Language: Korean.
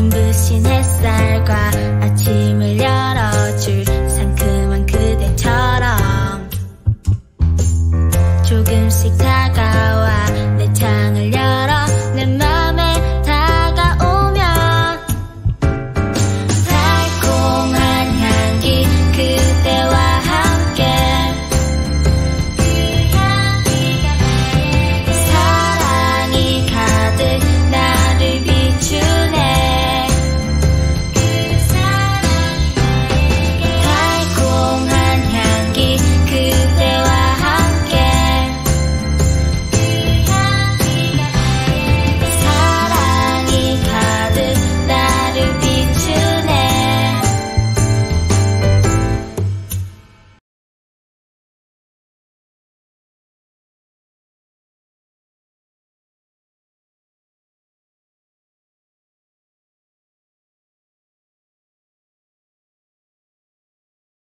눈부신 햇살과 아침을 열어줄 상큼한 그대처럼. 조금씩 다가와